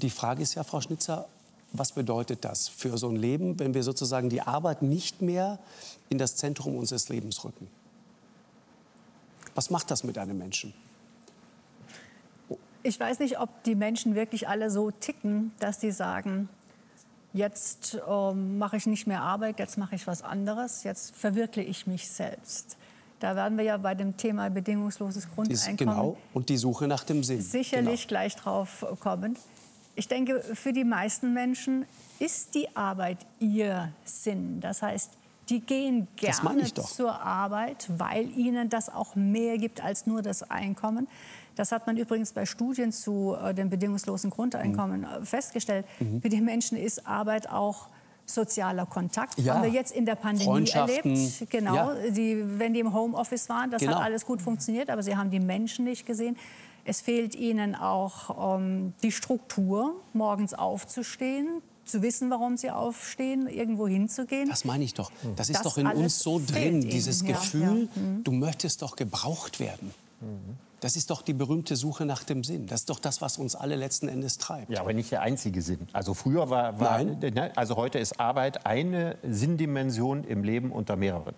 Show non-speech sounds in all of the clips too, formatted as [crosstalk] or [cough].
Die Frage ist ja, Frau Schnitzer, was bedeutet das für so ein Leben, wenn wir sozusagen die Arbeit nicht mehr in das Zentrum unseres Lebens rücken? Was macht das mit einem Menschen? Ich weiß nicht, ob die Menschen wirklich alle so ticken, dass sie sagen, jetzt ähm, mache ich nicht mehr Arbeit, jetzt mache ich was anderes, jetzt verwirkliche ich mich selbst. Da werden wir ja bei dem Thema bedingungsloses Grundeinkommen genau. und die Suche nach dem Sinn. sicherlich genau. gleich drauf kommen. Ich denke, für die meisten Menschen ist die Arbeit ihr Sinn. Das heißt, die gehen gerne zur Arbeit, weil ihnen das auch mehr gibt als nur das Einkommen. Das hat man übrigens bei Studien zu äh, dem bedingungslosen Grundeinkommen mhm. festgestellt. Mhm. Für die Menschen ist Arbeit auch sozialer Kontakt. Ja. Haben wir jetzt in der Pandemie erlebt. Genau, ja. die, wenn die im Homeoffice waren, das genau. hat alles gut funktioniert, aber sie haben die Menschen nicht gesehen. Es fehlt ihnen auch ähm, die Struktur, morgens aufzustehen, zu wissen, warum sie aufstehen, irgendwo hinzugehen. Das meine ich doch. Das ist das doch in uns so drin, dieses Gefühl, ja, ja. Mhm. du möchtest doch gebraucht werden. Mhm. Das ist doch die berühmte Suche nach dem Sinn. Das ist doch das, was uns alle letzten Endes treibt. Ja, aber nicht der einzige Sinn. Also früher war, war ne, also heute ist Arbeit eine Sinndimension im Leben unter mehreren.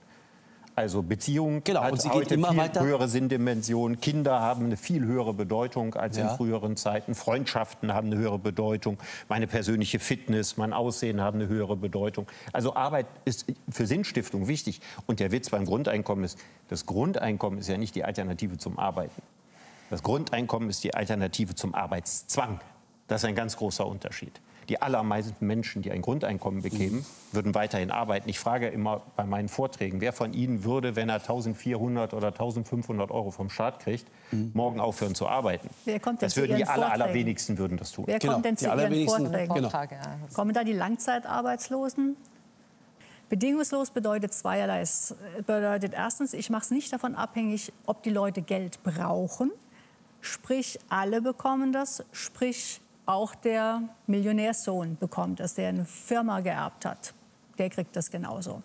Also Beziehung genau, hat und sie heute geht immer viel weiter. höhere Sinndimension. Kinder haben eine viel höhere Bedeutung als ja. in früheren Zeiten. Freundschaften haben eine höhere Bedeutung. Meine persönliche Fitness, mein Aussehen haben eine höhere Bedeutung. Also Arbeit ist für Sinnstiftung wichtig. Und der Witz beim Grundeinkommen ist, das Grundeinkommen ist ja nicht die Alternative zum Arbeiten. Das Grundeinkommen ist die Alternative zum Arbeitszwang. Das ist ein ganz großer Unterschied die allermeisten Menschen, die ein Grundeinkommen bekämen, würden weiterhin arbeiten. Ich frage immer bei meinen Vorträgen, wer von Ihnen würde, wenn er 1400 oder 1500 Euro vom Staat kriegt, mhm. morgen aufhören zu arbeiten? Wer kommt denn das würden die aller, allerwenigsten würden das tun. Wer genau. kommt denn zu Ihren Vorträgen? Genau. Kommen da die Langzeitarbeitslosen? Bedingungslos bedeutet zweierlei. Es bedeutet erstens, ich mache es nicht davon abhängig, ob die Leute Geld brauchen. Sprich, alle bekommen das. Sprich, auch der Millionärssohn bekommt das, der eine Firma geerbt hat. Der kriegt das genauso.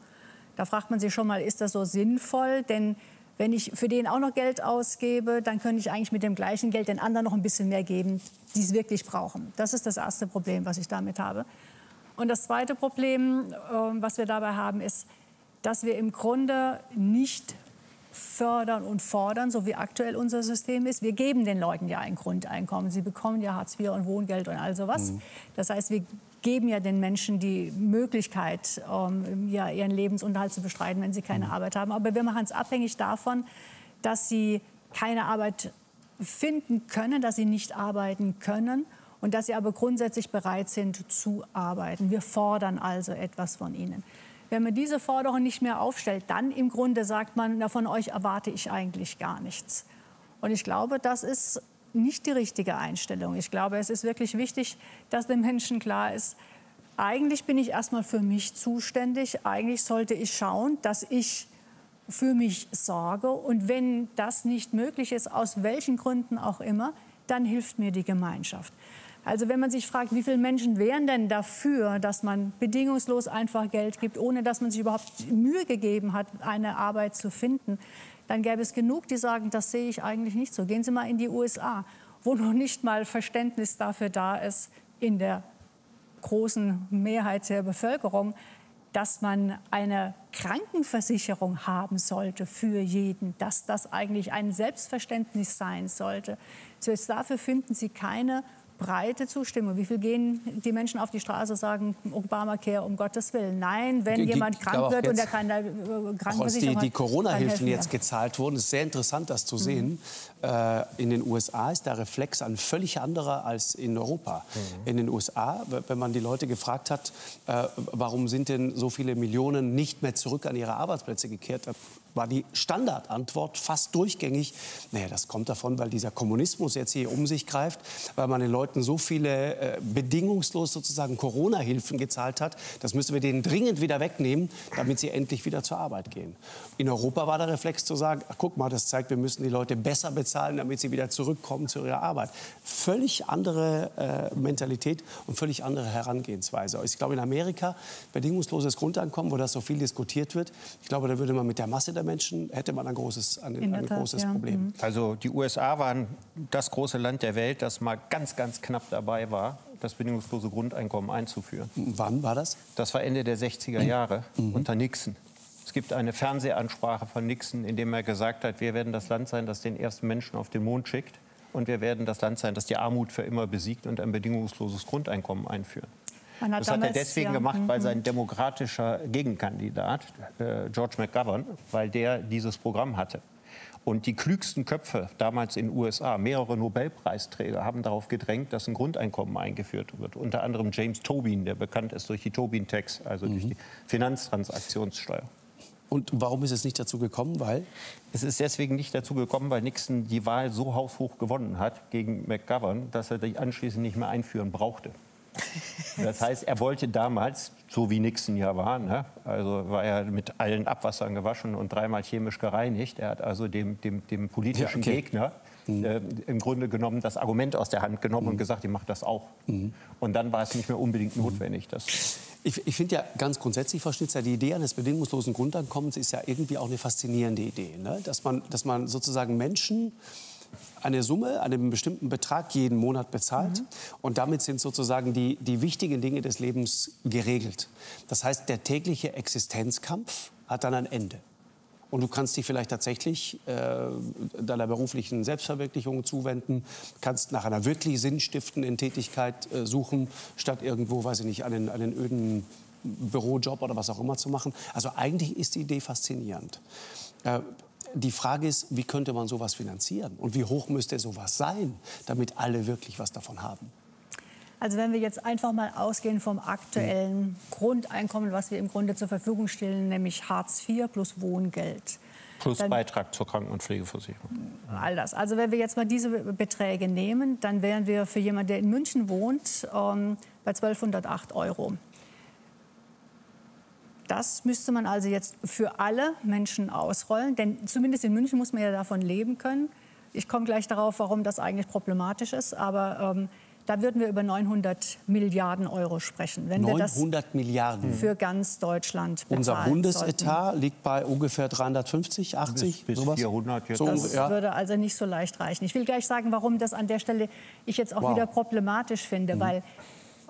Da fragt man sich schon mal, ist das so sinnvoll? Denn wenn ich für den auch noch Geld ausgebe, dann könnte ich eigentlich mit dem gleichen Geld den anderen noch ein bisschen mehr geben, die es wirklich brauchen. Das ist das erste Problem, was ich damit habe. Und das zweite Problem, ähm, was wir dabei haben, ist, dass wir im Grunde nicht fördern und fordern, so wie aktuell unser System ist. Wir geben den Leuten ja ein Grundeinkommen. Sie bekommen ja Hartz IV und Wohngeld und all sowas. Mhm. Das heißt, wir geben ja den Menschen die Möglichkeit, ähm, ja, ihren Lebensunterhalt zu bestreiten, wenn sie keine mhm. Arbeit haben. Aber wir machen es abhängig davon, dass sie keine Arbeit finden können, dass sie nicht arbeiten können und dass sie aber grundsätzlich bereit sind zu arbeiten. Wir fordern also etwas von ihnen. Wenn man diese Forderung nicht mehr aufstellt, dann im Grunde sagt man, na, von euch erwarte ich eigentlich gar nichts. Und ich glaube, das ist nicht die richtige Einstellung. Ich glaube, es ist wirklich wichtig, dass den Menschen klar ist, eigentlich bin ich erstmal für mich zuständig. Eigentlich sollte ich schauen, dass ich für mich sorge. Und wenn das nicht möglich ist, aus welchen Gründen auch immer, dann hilft mir die Gemeinschaft. Also wenn man sich fragt, wie viele Menschen wären denn dafür, dass man bedingungslos einfach Geld gibt, ohne dass man sich überhaupt Mühe gegeben hat, eine Arbeit zu finden, dann gäbe es genug, die sagen, das sehe ich eigentlich nicht so. Gehen Sie mal in die USA, wo noch nicht mal Verständnis dafür da ist, in der großen Mehrheit der Bevölkerung, dass man eine Krankenversicherung haben sollte für jeden, dass das eigentlich ein Selbstverständnis sein sollte. Selbst dafür finden Sie keine breite Zustimmung. Wie viel gehen die Menschen auf die Straße und sagen, Obamacare um Gottes Willen? Nein, wenn Ge jemand krank wird und er kann da Krankenversicherung die, die Corona-Hilfen jetzt gezahlt wurden, ist sehr interessant, das zu sehen. Mhm. Äh, in den USA ist der Reflex ein völlig anderer als in Europa. Mhm. In den USA, wenn man die Leute gefragt hat, äh, warum sind denn so viele Millionen nicht mehr zurück an ihre Arbeitsplätze gekehrt, war die Standardantwort fast durchgängig, naja, das kommt davon, weil dieser Kommunismus jetzt hier um sich greift, weil man den Leuten so viele äh, bedingungslos sozusagen Corona-Hilfen gezahlt hat, das müssen wir denen dringend wieder wegnehmen, damit sie endlich wieder zur Arbeit gehen. In Europa war der Reflex zu sagen, ach, guck mal, das zeigt, wir müssen die Leute besser bezahlen, damit sie wieder zurückkommen zu ihrer Arbeit. Völlig andere äh, Mentalität und völlig andere Herangehensweise. Ich glaube, in Amerika bedingungsloses Grundeinkommen, wo das so viel diskutiert wird, ich glaube, da würde man mit der Masse der Menschen, hätte man ein großes, ein, ein Tat, großes ja. Problem. Mhm. Also die USA waren das große Land der Welt, das mal ganz, ganz knapp dabei war, das bedingungslose Grundeinkommen einzuführen. Wann war das? Das war Ende der 60er Jahre mhm. unter Nixon. Es gibt eine Fernsehansprache von Nixon, in dem er gesagt hat, wir werden das Land sein, das den ersten Menschen auf den Mond schickt. Und wir werden das Land sein, das die Armut für immer besiegt und ein bedingungsloses Grundeinkommen einführen. Hat das hat er deswegen ja, gemacht, weil mhm. sein demokratischer Gegenkandidat, äh, George McGovern, weil der dieses Programm hatte. Und die klügsten Köpfe damals in den USA, mehrere Nobelpreisträger, haben darauf gedrängt, dass ein Grundeinkommen eingeführt wird. Unter anderem James Tobin, der bekannt ist durch die Tobin-Tax, also mhm. durch die Finanztransaktionssteuer. Und warum ist es nicht dazu gekommen? Weil? Es ist deswegen nicht dazu gekommen, weil Nixon die Wahl so haushoch gewonnen hat gegen McGovern, dass er die anschließend nicht mehr einführen brauchte. Das heißt, er wollte damals, so wie Nixon ja war, ne, also war er mit allen Abwassern gewaschen und dreimal chemisch gereinigt. Er hat also dem, dem, dem politischen ja, okay. Gegner mhm. äh, im Grunde genommen das Argument aus der Hand genommen mhm. und gesagt, ich mache das auch. Mhm. Und dann war es nicht mehr unbedingt notwendig. Das ich, ich finde ja ganz grundsätzlich, Frau Schnitzer, die Idee eines bedingungslosen Grundeinkommens ist ja irgendwie auch eine faszinierende Idee. Ne? Dass, man, dass man sozusagen Menschen eine Summe, einen bestimmten Betrag jeden Monat bezahlt. Mhm. Und damit sind sozusagen die, die wichtigen Dinge des Lebens geregelt. Das heißt, der tägliche Existenzkampf hat dann ein Ende. Und du kannst dich vielleicht tatsächlich äh, deiner beruflichen Selbstverwirklichung zuwenden, kannst nach einer wirklich sinnstiftenden Tätigkeit äh, suchen, statt irgendwo, weiß ich nicht, einen, einen öden Bürojob oder was auch immer zu machen. Also eigentlich ist die Idee faszinierend. Äh, die Frage ist, wie könnte man sowas finanzieren und wie hoch müsste sowas sein, damit alle wirklich was davon haben? Also wenn wir jetzt einfach mal ausgehen vom aktuellen. Grundeinkommen, was wir im Grunde zur Verfügung stellen, nämlich Hartz IV plus Wohngeld. Plus dann, Beitrag zur Kranken- und Pflegeversicherung. All das. Also wenn wir jetzt mal diese Beträge nehmen, dann wären wir für jemanden, der in München wohnt, ähm, bei 1208 Euro. Das müsste man also jetzt für alle Menschen ausrollen, denn zumindest in München muss man ja davon leben können. Ich komme gleich darauf, warum das eigentlich problematisch ist, aber ähm, da würden wir über 900 Milliarden Euro sprechen. Wenn 900 Milliarden für ganz Deutschland bezahlen Unser Bundesetat sollten. liegt bei ungefähr 350, 80, bis, bis sowas. 400 jetzt. So, das ja. würde also nicht so leicht reichen. Ich will gleich sagen, warum das an der Stelle ich jetzt auch wow. wieder problematisch finde, mhm. weil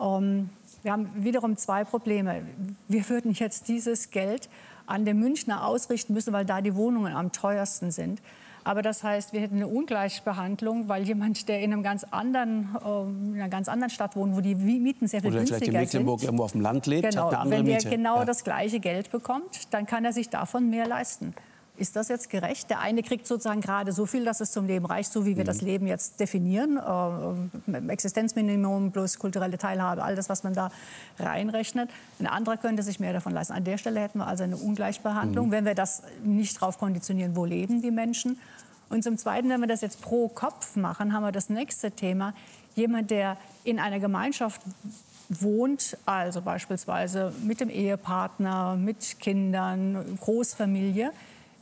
ähm, wir haben wiederum zwei Probleme. Wir würden jetzt dieses Geld an den Münchner ausrichten müssen, weil da die Wohnungen am teuersten sind. Aber das heißt, wir hätten eine Ungleichbehandlung, weil jemand, der in, einem ganz anderen, äh, in einer ganz anderen Stadt wohnt, wo die Mieten sehr viel Oder günstiger sind. Oder vielleicht in Mecklenburg irgendwo auf dem Land lebt, genau, hat eine andere Wenn Miete. er genau ja. das gleiche Geld bekommt, dann kann er sich davon mehr leisten. Ist das jetzt gerecht? Der eine kriegt sozusagen gerade so viel, dass es zum Leben reicht, so wie wir mhm. das Leben jetzt definieren. Äh, Existenzminimum plus kulturelle Teilhabe, all das, was man da reinrechnet. Ein anderer könnte sich mehr davon leisten. An der Stelle hätten wir also eine Ungleichbehandlung, mhm. wenn wir das nicht darauf konditionieren, wo leben die Menschen. Und zum Zweiten, wenn wir das jetzt pro Kopf machen, haben wir das nächste Thema. Jemand, der in einer Gemeinschaft wohnt, also beispielsweise mit dem Ehepartner, mit Kindern, Großfamilie,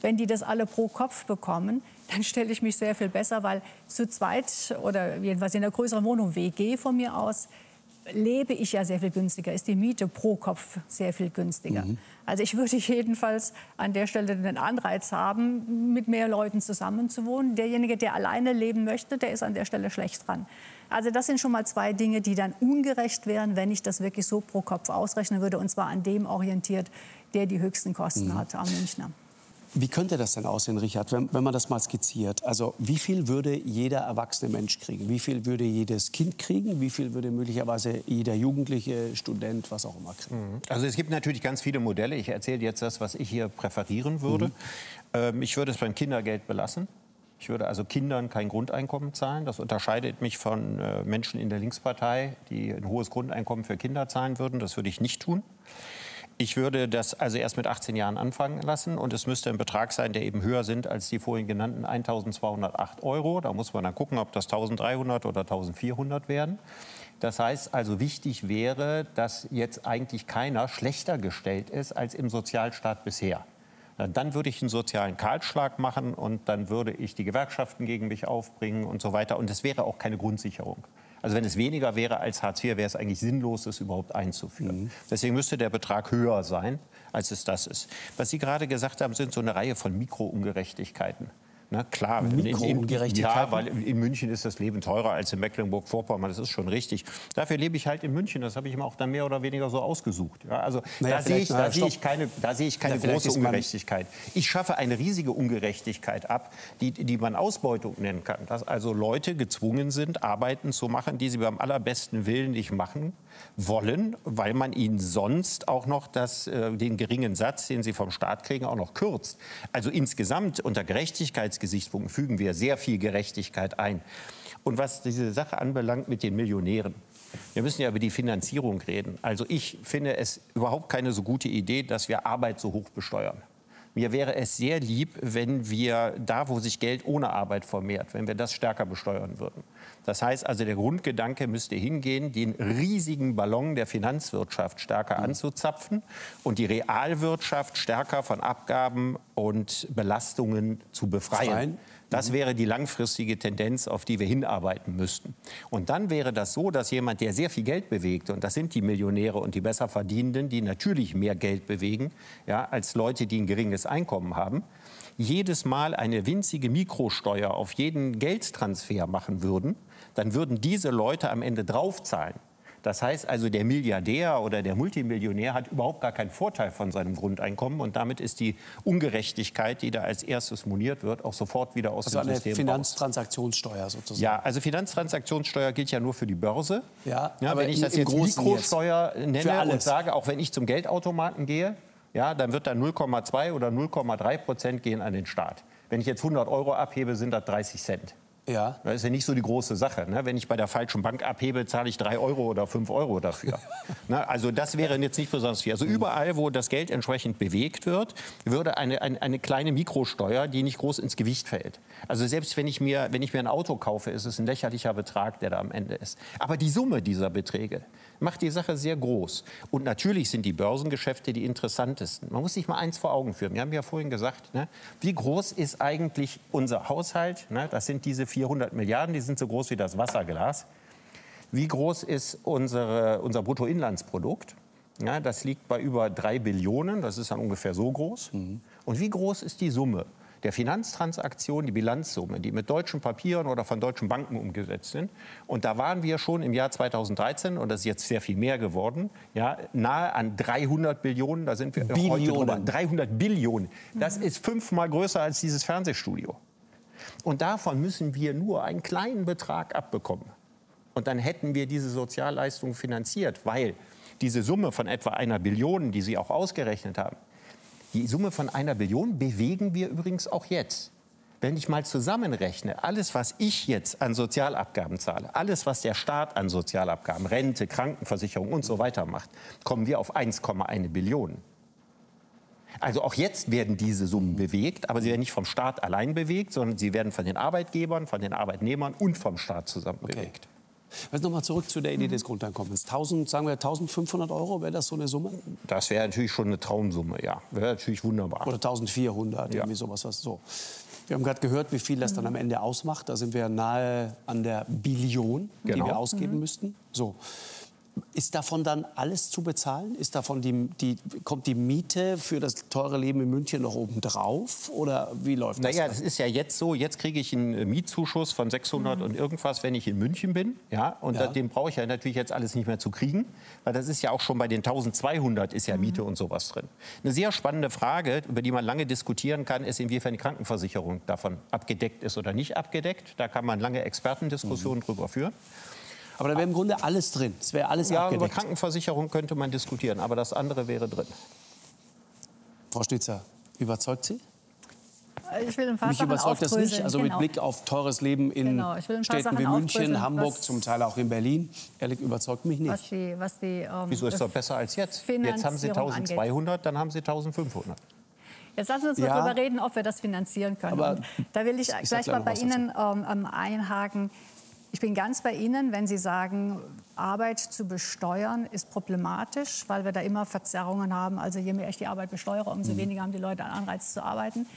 wenn die das alle pro Kopf bekommen, dann stelle ich mich sehr viel besser, weil zu zweit oder jedenfalls in einer größeren Wohnung, WG von mir aus, lebe ich ja sehr viel günstiger, ist die Miete pro Kopf sehr viel günstiger. Mhm. Also ich würde jedenfalls an der Stelle den Anreiz haben, mit mehr Leuten zusammenzuwohnen. Derjenige, der alleine leben möchte, der ist an der Stelle schlecht dran. Also das sind schon mal zwei Dinge, die dann ungerecht wären, wenn ich das wirklich so pro Kopf ausrechnen würde, und zwar an dem orientiert, der die höchsten Kosten mhm. hat, am Münchner. Wie könnte das denn aussehen, Richard, wenn, wenn, man das mal skizziert? Also wie viel würde jeder erwachsene Mensch kriegen? Wie viel würde jedes Kind kriegen? Wie viel würde möglicherweise jeder Jugendliche, Student, was auch immer kriegen? Mhm. Also es gibt natürlich ganz viele Modelle. Ich erzähle jetzt das, was ich hier präferieren würde. Mhm. Ähm, ich würde es beim Kindergeld belassen. Ich würde also Kindern kein Grundeinkommen zahlen. Das unterscheidet mich von äh, Menschen in der Linkspartei, die ein hohes Grundeinkommen für Kinder zahlen würden. Das würde ich nicht tun. Ich würde das also erst mit 18 Jahren anfangen lassen und es müsste ein Betrag sein, der eben höher sind als die vorhin genannten 1.208 Euro. Da muss man dann gucken, ob das 1.300 oder 1.400 werden. Das heißt also, wichtig wäre, dass jetzt eigentlich keiner schlechter gestellt ist als im Sozialstaat bisher. Dann würde ich einen sozialen Kahlschlag machen und dann würde ich die Gewerkschaften gegen mich aufbringen und so weiter. Und es wäre auch keine Grundsicherung. Also wenn es weniger wäre als Hartz IV, wäre es eigentlich sinnlos, es überhaupt einzuführen. Mhm. Deswegen müsste der Betrag höher sein, als es das ist. Was Sie gerade gesagt haben, sind so eine Reihe von Mikroungerechtigkeiten. Na klar, Mikroungerechtigkeit. Ja, weil in München ist das Leben teurer als in Mecklenburg-Vorpommern. Das ist schon richtig. Dafür lebe ich halt in München. Das habe ich mir auch dann mehr oder weniger so ausgesucht. Ja, also naja, da sehe ich, da sehe ich keine, da sehe ich keine ja, große Ungerechtigkeit. Ich schaffe eine riesige Ungerechtigkeit ab, die, die man Ausbeutung nennen kann. Dass also Leute gezwungen sind, Arbeiten zu machen, die sie beim allerbesten Willen nicht machen wollen, weil man ihnen sonst auch noch das, äh, den geringen Satz, den sie vom Staat kriegen, auch noch kürzt. Also insgesamt unter Gerechtigkeitsgesichtspunkten fügen wir sehr viel Gerechtigkeit ein. Und was diese Sache anbelangt mit den Millionären, wir müssen ja über die Finanzierung reden. Also ich finde es überhaupt keine so gute Idee, dass wir Arbeit so hoch besteuern. Mir wäre es sehr lieb, wenn wir da, wo sich Geld ohne Arbeit vermehrt, wenn wir das stärker besteuern würden. Das heißt also, der Grundgedanke müsste hingehen, den riesigen Ballon der Finanzwirtschaft stärker mhm. anzuzapfen und die Realwirtschaft stärker von Abgaben und Belastungen zu befreien. Freien. Das mhm. wäre die langfristige Tendenz, auf die wir hinarbeiten müssten. Und dann wäre das so, dass jemand, der sehr viel Geld bewegt, und das sind die Millionäre und die Besserverdienenden, die natürlich mehr Geld bewegen, ja, als Leute, die ein geringes Einkommen haben, jedes Mal eine winzige Mikrosteuer auf jeden Geldtransfer machen würden, dann würden diese Leute am Ende draufzahlen. Das heißt also, der Milliardär oder der Multimillionär hat überhaupt gar keinen Vorteil von seinem Grundeinkommen und damit ist die Ungerechtigkeit, die da als erstes moniert wird, auch sofort wieder aus also dem System eine Finanztransaktionssteuer sozusagen. Ja, also Finanztransaktionssteuer gilt ja nur für die Börse. Ja, ja aber wenn ich das jetzt Mikrosteuer nenne und sage, auch wenn ich zum Geldautomaten gehe, ja, dann wird da 0,2 oder 0,3 Prozent gehen an den Staat. Wenn ich jetzt 100 Euro abhebe, sind das 30 Cent. Ja. Das ist ja nicht so die große Sache. Ne? Wenn ich bei der falschen Bank abhebe, zahle ich drei Euro oder fünf Euro dafür. [laughs] ne? Also das wäre jetzt nicht besonders viel. Also überall, wo das Geld entsprechend bewegt wird, würde eine, eine, eine kleine Mikrosteuer, die nicht groß ins Gewicht fällt. Also selbst wenn ich, mir, wenn ich mir ein Auto kaufe, ist es ein lächerlicher Betrag, der da am Ende ist. Aber die Summe dieser Beträge macht die Sache sehr groß. Und natürlich sind die Börsengeschäfte die interessantesten. Man muss sich mal eins vor Augen führen. Wir haben ja vorhin gesagt, ne? wie groß ist eigentlich unser Haushalt? Ne? Das sind diese 400 Milliarden, die sind so groß wie das Wasserglas. Wie groß ist unsere, unser Bruttoinlandsprodukt? Ja, das liegt bei über drei Billionen, das ist dann ungefähr so groß. Mhm. Und wie groß ist die Summe der Finanztransaktionen, die Bilanzsumme, die mit deutschen Papieren oder von deutschen Banken umgesetzt sind? Und da waren wir schon im Jahr 2013, und das ist jetzt sehr viel mehr geworden, ja, nahe an 300 Billionen, da sind wir Billionen. heute drüber. 300 Billionen. Das mhm. ist fünfmal größer als dieses Fernsehstudio. Und davon müssen wir nur einen kleinen Betrag abbekommen. Und dann hätten wir diese Sozialleistung finanziert, weil diese Summe von etwa einer Billion, die Sie auch ausgerechnet haben, die Summe von einer Billion bewegen wir übrigens auch jetzt. Wenn ich mal zusammenrechne, alles, was ich jetzt an Sozialabgaben zahle, alles, was der Staat an Sozialabgaben, Rente, Krankenversicherung und so weiter macht, kommen wir auf 1,1 Billionen. Also auch jetzt werden diese Summen bewegt, aber sie werden nicht vom Staat allein bewegt, sondern sie werden von den Arbeitgebern, von den Arbeitnehmern und vom Staat zusammen okay. bewegt. Also nochmal zurück zu der Idee des Grundeinkommens. 1000, sagen wir 1500 Euro, wäre das so eine Summe? Das wäre natürlich schon eine Traumsumme, ja. Wäre natürlich wunderbar. Oder 1400, ja. irgendwie sowas. So. Wir haben gerade gehört, wie viel das dann am Ende ausmacht. Da sind wir nahe an der Billion, genau. die wir ausgeben mhm. müssten. So. Ist davon dann alles zu bezahlen? Ist davon die, die, kommt die Miete für das teure Leben in München noch oben drauf? Oder wie läuft das? Naja, das ist ja jetzt so. Jetzt kriege ich einen Mietzuschuss von 600 mhm. und irgendwas, wenn ich in München bin. Ja, und ja. den brauche ich ja natürlich jetzt alles nicht mehr zu kriegen. Weil das ist ja auch schon bei den 1200 ist ja Miete mhm. und sowas drin. Eine sehr spannende Frage, über die man lange diskutieren kann, ist, inwiefern die Krankenversicherung davon abgedeckt ist oder nicht abgedeckt. Da kann man lange Expertendiskussionen mhm. drüber führen. Aber da wäre im Grunde alles drin. Es wäre alles ja, abgedeckt. über Krankenversicherung könnte man diskutieren, aber das andere wäre drin. Frau Schnitzer, überzeugt Sie? Ich will ein paar Mich Sachen überzeugt das nicht. Also genau. mit Blick auf teures Leben in genau. Städten Sachen wie München, Hamburg, zum Teil auch in Berlin. Ehrlich überzeugt mich nicht. Was die, was die, ähm, Wieso ist das besser als jetzt? Jetzt haben Sie 1200, angeht. dann haben Sie 1500. Jetzt lassen Sie uns ja. mal darüber reden, ob wir das finanzieren können. Aber da will ich, ich gleich mal bei Ihnen ähm, einhaken. Ich bin ganz bei Ihnen, wenn Sie sagen, Arbeit zu besteuern ist problematisch, weil wir da immer Verzerrungen haben. Also je mehr ich die Arbeit besteuere, umso mhm. weniger haben die Leute einen Anreiz zu arbeiten.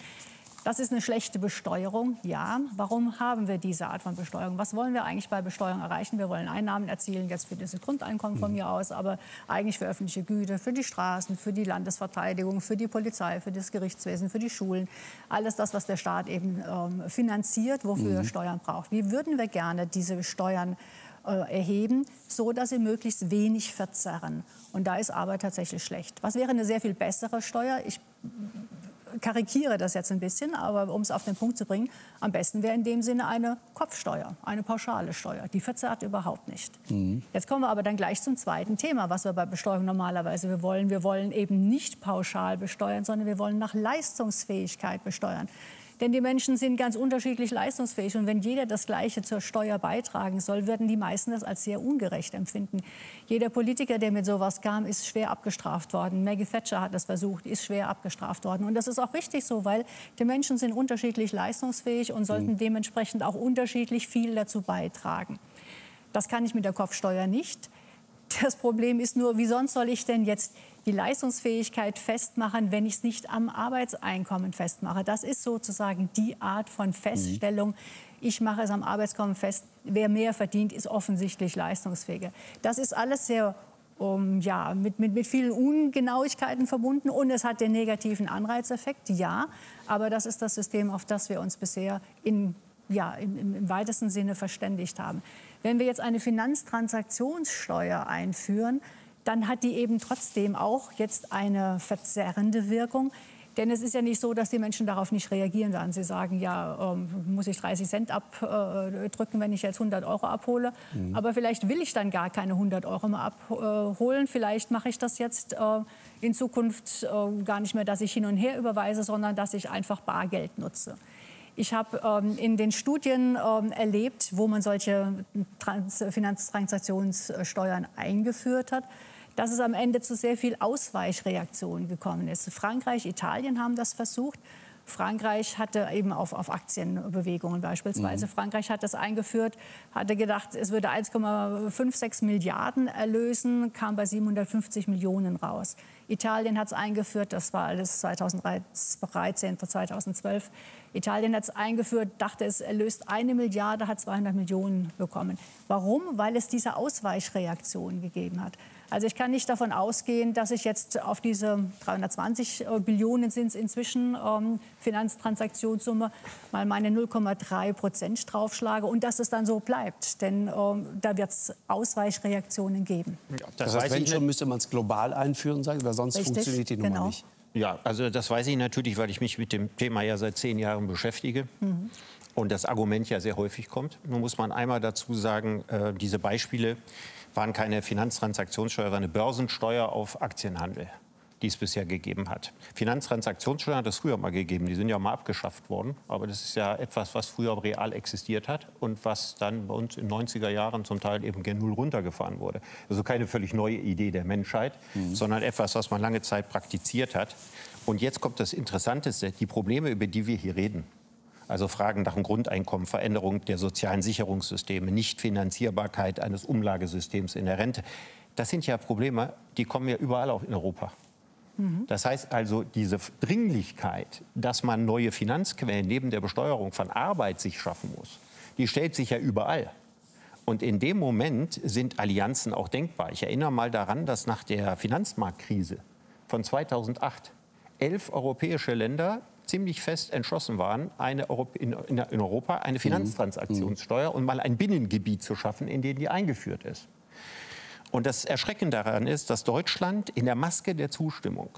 Das ist eine schlechte Besteuerung, ja. Warum haben wir diese Art von Besteuerung? Was wollen wir eigentlich bei Besteuerung erreichen? Wir wollen Einnahmen erzielen, jetzt für dieses Grundeinkommen von mhm. mir aus, aber eigentlich für öffentliche Güter, für die Straßen, für die Landesverteidigung, für die Polizei, für das Gerichtswesen, für die Schulen. Alles das, was der Staat eben ähm, finanziert, wofür mhm. er Steuern braucht. Wie würden wir gerne diese Steuern äh, erheben, so dass sie möglichst wenig verzerren. Und da ist Arbeit tatsächlich schlecht. Was wäre eine sehr viel bessere Steuer? Ich karikiere das jetzt ein bisschen, aber um es auf den Punkt zu bringen, am besten wäre in dem Sinne eine Kopfsteuer, eine pauschale Steuer. Die verzerrt überhaupt nicht. Mhm. Jetzt kommen wir aber dann gleich zum zweiten Thema, was wir bei Besteuerung normalerweise wir wollen. Wir wollen eben nicht pauschal besteuern, sondern wir wollen nach Leistungsfähigkeit besteuern. Denn die Menschen sind ganz unterschiedlich leistungsfähig. Und wenn jeder das Gleiche zur Steuer beitragen soll, würden die meisten das als sehr ungerecht empfinden. Jeder Politiker, der mit sowas kam, ist schwer abgestraft worden. Maggie Thatcher hat das versucht, ist schwer abgestraft worden. Und das ist auch richtig so, weil die Menschen sind unterschiedlich leistungsfähig und sollten mhm. dementsprechend auch unterschiedlich viel dazu beitragen. Das kann ich mit der Kopfsteuer nicht. Das Problem ist nur, wie sonst soll ich denn jetzt die Leistungsfähigkeit festmachen, wenn ich es nicht am Arbeitseinkommen festmache. Das ist sozusagen die Art von Feststellung. Ich mache es am Arbeitskommen fest. Wer mehr verdient, ist offensichtlich leistungsfähiger. Das ist alles sehr um, ja, mit, mit, mit vielen Ungenauigkeiten verbunden und es hat den negativen Anreizeffekt, ja. Aber das ist das System, auf das wir uns bisher in, ja, im, im weitesten Sinne verständigt haben. Wenn wir jetzt eine Finanztransaktionssteuer einführen, dann hat die eben trotzdem auch jetzt eine verzerrende Wirkung. Denn es ist ja nicht so, dass die Menschen darauf nicht reagieren werden. Sie sagen, ja, ähm, muss ich 30 Cent abdrücken, wenn ich jetzt 100 Euro abhole. Mhm. Aber vielleicht will ich dann gar keine 100 Euro mehr abholen. Vielleicht mache ich das jetzt äh, in Zukunft äh, gar nicht mehr, dass ich hin und her überweise, sondern dass ich einfach Bargeld nutze. Ich habe ähm, in den Studien ähm, erlebt, wo man solche Trans Finanztransaktionssteuern eingeführt hat, dass es am Ende zu sehr viel Ausweichreaktionen gekommen ist. Frankreich, Italien haben das versucht. Frankreich hatte eben auf, auf Aktienbewegungen beispielsweise. Mhm. Frankreich hat das eingeführt, hatte gedacht, es würde 1,56 Milliarden erlösen, kam bei 750 Millionen raus. Italien hat es eingeführt, das war alles 2013, 2012. Italien hat es eingeführt, dachte, es erlöst eine Milliarde, hat 200 Millionen bekommen. Warum? Weil es diese Ausweichreaktion gegeben hat. Also ich kann nicht davon ausgehen, dass ich jetzt auf diese 320 äh, Billionen sind es inzwischen ähm, Finanztransaktionssumme mal meine 0,3 Prozent draufschlage und dass es dann so bleibt. Denn ähm, da wird es Ausweichreaktionen geben. Ja, das, das heißt, wenn schon müsste man es global einführen, sagen, weil sonst Richtig, funktioniert die Nummer genau. nicht. Ja, also das weiß ich natürlich, weil ich mich mit dem Thema ja seit zehn Jahren beschäftige. Mhm. Und das Argument ja sehr häufig kommt. Nun muss man einmal dazu sagen, äh, diese Beispiele, waren keine Finanztransaktionssteuer, sondern eine Börsensteuer auf Aktienhandel, die es bisher gegeben hat. Finanztransaktionssteuer hat es früher mal gegeben, die sind ja mal abgeschafft worden. Aber das ist ja etwas, was früher real existiert hat und was dann bei uns in den 90er Jahren zum Teil eben gen Null runtergefahren wurde. Also keine völlig neue Idee der Menschheit, mhm. sondern etwas, was man lange Zeit praktiziert hat. Und jetzt kommt das Interessanteste, die Probleme, über die wir hier reden, also Fragen nach dem Grundeinkommen, Veränderung der sozialen Sicherungssysteme, Nichtfinanzierbarkeit eines Umlagesystems in der Rente. Das sind ja Probleme, die kommen ja überall auch in Europa. Mhm. Das heißt also, diese Dringlichkeit, dass man neue Finanzquellen neben der Besteuerung von Arbeit sich schaffen muss, die stellt sich ja überall. Und in dem Moment sind Allianzen auch denkbar. Ich erinnere mal daran, dass nach der Finanzmarktkrise von 2008 elf europäische Länder ziemlich fest entschlossen waren, eine Europ in, in, Europa eine Finanztransaktionssteuer und mal ein Binnengebiet zu schaffen, in dem die eingeführt ist. Und das Erschreckende daran ist, dass Deutschland in der Maske der Zustimmung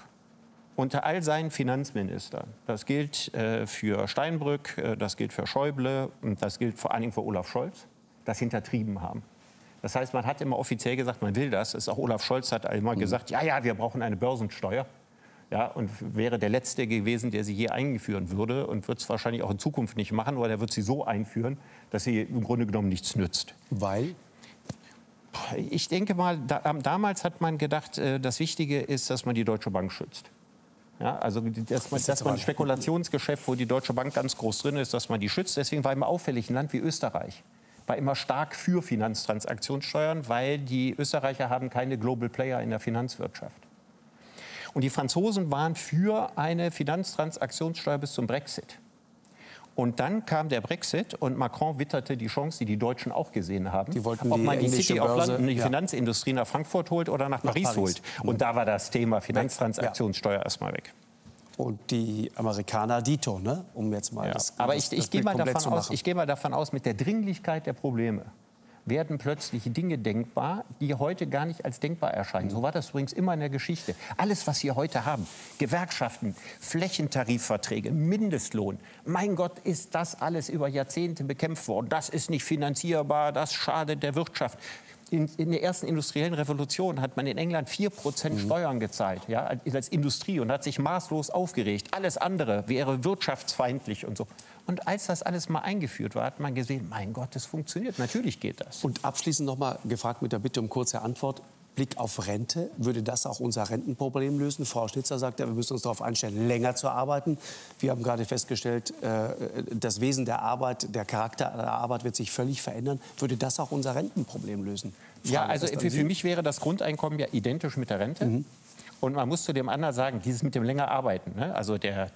unter all seinen Finanzministern, das gilt äh, für Steinbrück, äh, das gilt für Schäuble und das gilt vor allen Dingen für Olaf Scholz, das hintertrieben haben. Das heißt, man hat immer offiziell gesagt, man will das. Ist auch Olaf Scholz hat immer mhm. gesagt, ja, ja, wir brauchen eine Börsensteuer ja, und wäre der Letzte gewesen, der sie je einführen würde und wird es wahrscheinlich auch in Zukunft nicht machen, weil er wird sie so einführen, dass sie im Grunde genommen nichts nützt. Weil? Ich denke mal, da, damals hat man gedacht, äh, das Wichtige ist, dass man die Deutsche Bank schützt. Ja, also dass man, dass man ein Spekulationsgeschäft, wo die Deutsche Bank ganz groß drin ist, dass man die schützt. Deswegen war immer auffällig ein Land wie Österreich war immer stark für Finanztransaktionssteuern, weil die Österreicher haben keine Global Player in der Finanzwirtschaft. Und die Franzosen waren für eine Finanztransaktionssteuer bis zum Brexit. Und dann kam der Brexit und Macron witterte die Chance, die die Deutschen auch gesehen haben. Die wollten ob man die, die City of London, die ja. Finanzindustrie nach Frankfurt holt oder nach, nach Paris, Paris, holt. Und da war das Thema Finanztransaktionssteuer ja. erstmal weg. Und die Amerikaner Dito, ne? um jetzt mal ja. das Aber das, ich, ich gehe mal, davon aus, ich geh mal davon aus, mit der Dringlichkeit der Probleme werden plötzlich Dinge denkbar, die heute gar nicht als denkbar erscheinen. So war das übrigens immer in der Geschichte. Alles, was wir heute haben, Gewerkschaften, Flächentarifverträge, Mindestlohn, mein Gott, ist das alles über Jahrzehnte bekämpft worden. Das ist nicht finanzierbar, das schadet der Wirtschaft. In, in, der ersten industriellen Revolution hat man in England 4% mhm. Steuern gezahlt, ja, als Industrie und hat sich maßlos aufgeregt. Alles andere wäre wirtschaftsfeindlich und so. Und als das alles mal eingeführt war, hat man gesehen, mein Gott, es funktioniert. Natürlich geht das. Und abschließend noch mal gefragt mit der Bitte um kurze Antwort. Blick auf Rente, würde das auch unser Rentenproblem lösen? Frau Schnitzer sagt ja, wir müssen uns darauf einstellen, länger zu arbeiten. Wir haben gerade festgestellt, äh, das Wesen der Arbeit, der Charakter der Arbeit wird sich völlig verändern. Würde das auch unser Rentenproblem lösen? Frage, ja, also für, für, mich wäre das Grundeinkommen ja identisch mit der Rente. Mhm. Und man muss zu dem anderen sagen, dieses mit dem länger arbeiten. Ne? Also der,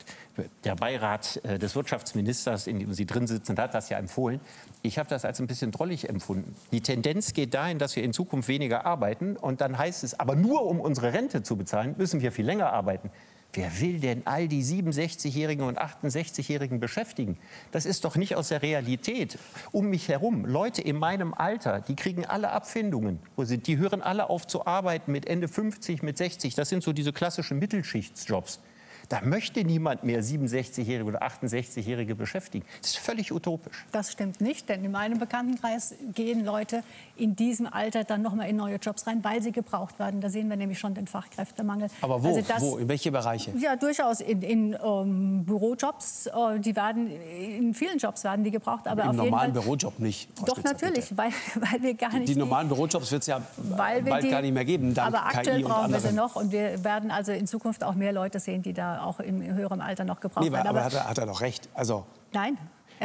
der Beirat äh, des Wirtschaftsministers, in dem Sie drin sitzen, hat das ja empfohlen. Ich habe das als ein bisschen drollig empfunden. Die Tendenz geht dahin, dass wir in Zukunft weniger arbeiten. Und dann heißt es, aber nur um unsere Rente zu bezahlen, müssen wir viel länger arbeiten. Wer will denn all die 67-Jährigen und 68-Jährigen beschäftigen? Das ist doch nicht aus der Realität. Um mich herum, Leute in meinem Alter, die kriegen alle Abfindungen. Die hören alle auf zu arbeiten mit Ende 50, mit 60. Das sind so diese klassischen Mittelschichtsjobs. Da möchte niemand mehr 67-Jährige oder 68-Jährige beschäftigen. Das ist völlig utopisch. Das stimmt nicht, denn in meinem Bekanntenkreis gehen Leute in diesem Alter dann noch mal in neue Jobs rein, weil sie gebraucht werden. Da sehen wir nämlich schon den Fachkräftemangel. Aber wo? Also das, wo? In welche Bereiche? Ja, durchaus in, in ähm, Bürojobs. Äh, die werden in vielen Jobs werden die gebraucht, aber Im auf normalen jeden Fall, Bürojob nicht. Frau Doch Spitzer, natürlich, weil, [laughs] weil wir gar nicht die, die normalen Bürojobs wird es ja bald die, gar nicht mehr geben. Dank aber aktuell KI brauchen wir sie noch und wir werden also in Zukunft auch mehr Leute sehen, die da auch im höheren Alter noch gebraucht nee, werden. Aber, aber hat, er, hat er doch recht. Also Nein,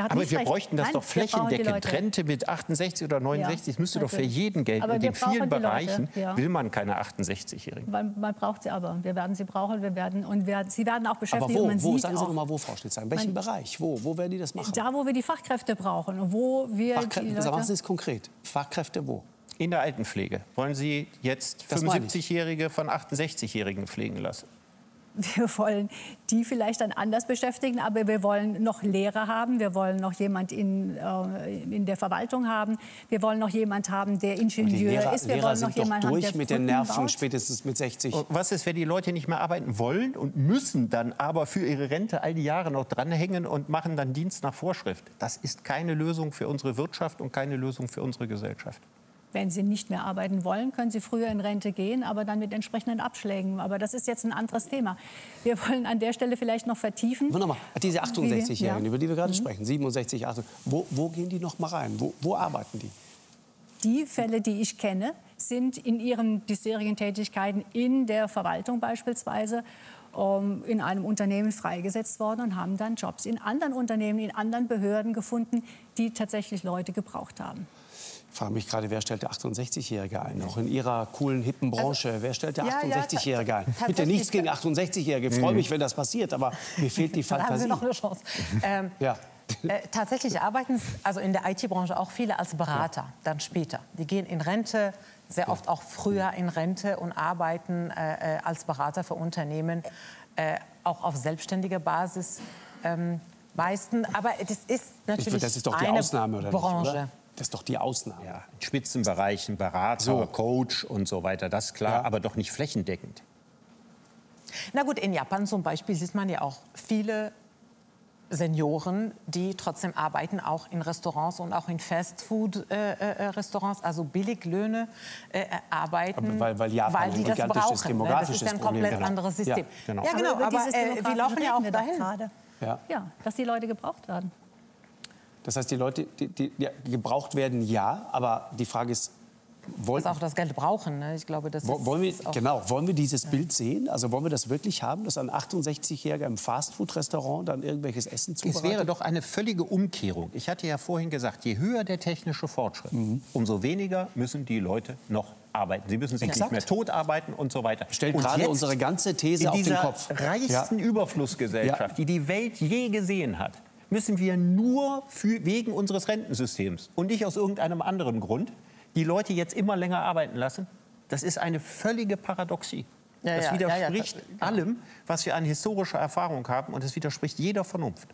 aber wir recht. bräuchten das Nein, doch flächendeckend. Rente mit 68 oder 69, das müsste doch für jeden gelten. Aber in vielen Bereichen ja. will man keine 68-Jährigen. Man, man, braucht sie aber. Wir werden sie brauchen. Wir werden, und wir, sie werden auch beschäftigt. Aber wo? wo? Sagen Sie doch mal, wo, Frau Schlitzer? In welchem man, Bereich? Wo? Wo werden die das machen? Da, wo wir die Fachkräfte brauchen. Und wo wir Fachkräfte, die Leute, was ist konkret? Fachkräfte wo? In der Altenpflege. Wollen Sie jetzt 75-Jährige von 68-Jährigen pflegen lassen? Wir wollen die vielleicht dann anders beschäftigen, aber wir wollen noch Lehrer haben, wir wollen noch jemand in, äh, in der Verwaltung haben, wir wollen noch jemand haben, der Ingenieur Lehrer, ist, wir Lehrer wollen noch jemanden durch haben, der mit den Nerven baut. spätestens mit 60. Und was ist, wenn die Leute nicht mehr arbeiten wollen und müssen dann aber für ihre Rente all die Jahre noch dranhängen und machen dann Dienst nach Vorschrift? Das ist keine Lösung für unsere Wirtschaft und keine Lösung für unsere Gesellschaft. Wenn Sie nicht mehr arbeiten wollen, können Sie früher in Rente gehen, aber dann mit entsprechenden Abschlägen. Aber das ist jetzt ein anderes Thema. Wir wollen an der Stelle vielleicht noch vertiefen. Mal, diese 68-Jährigen, ja. über die wir gerade mhm. sprechen, 67, 68, wo, wo gehen die noch mal rein? Wo, wo arbeiten die? Die Fälle, die ich kenne, sind in ihren bisherigen Tätigkeiten in der Verwaltung beispielsweise ähm, in einem Unternehmen freigesetzt worden und haben dann Jobs in anderen Unternehmen, in anderen Behörden gefunden, die tatsächlich Leute gebraucht haben. Ich frage mich gerade, wer stellt der 68-Jährige ein? Auch in Ihrer coolen, hippen also, Branche. Also, wer stellt der 68-Jährige ein? Bitte nichts gegen 68-Jährige. Ich freue mich, wenn das passiert, aber mir fehlt die Fantasie. [laughs] Dann haben Sie noch eine Chance. Ähm, [laughs] ja. Äh, tatsächlich arbeiten also in der IT-Branche auch viele als Berater ja. dann später. Die gehen in Rente, sehr oft auch früher in Rente und arbeiten äh, äh als Berater für Unternehmen, äh, auch auf selbstständiger Basis. Ähm, meisten, aber das ist natürlich das ist doch die eine Ausnahme, oder Branche. Nicht, oder? Das ist doch die Ausnahme. Ja, in Spitzenbereichen, Berater, so. Coach und so weiter, das ist klar, ja. aber doch nicht flächendeckend. Na gut, in Japan zum Beispiel sieht man ja auch viele Senioren, die trotzdem arbeiten, auch in Restaurants und auch in Fastfood-Restaurants, äh, äh, also Billiglöhne äh, arbeiten, aber weil, weil, Japan weil die das brauchen. Ne? Das ist ein komplett Problem, anderes System. Ja, genau, ja, genau aber, aber äh, wir laufen ja auch dahin. Ja. ja, dass die Leute gebraucht werden. Das heißt, die Leute, die, die, die gebraucht werden, ja, aber die Frage ist, wollen, dass auch das Geld brauchen. Ne? Ich glaube, das wollen wir, genau, wollen wir dieses ja. Bild sehen? Also wollen wir das wirklich haben, dass ein 68-Jähriger im Fastfood-Restaurant dann irgendwelches Essen zubereitet? Es wäre doch eine völlige Umkehrung. Ich hatte ja vorhin gesagt, je höher der technische Fortschritt, mhm. umso weniger müssen die Leute noch arbeiten. Sie müssen sich Exakt. nicht mehr tot arbeiten und so weiter. Stellt und gerade unsere ganze These auf den Kopf. In dieser reichsten ja. Überflussgesellschaft, ja. die die Welt je gesehen hat, müssen wir nur für, wegen unseres Rentensystems und nicht aus irgendeinem anderen Grund die Leute jetzt immer länger arbeiten lassen. Das ist eine völlige Paradoxie. Ja, das ja, widerspricht ja, allem, was wir an historischer Erfahrung haben und es widerspricht jeder Vernunft.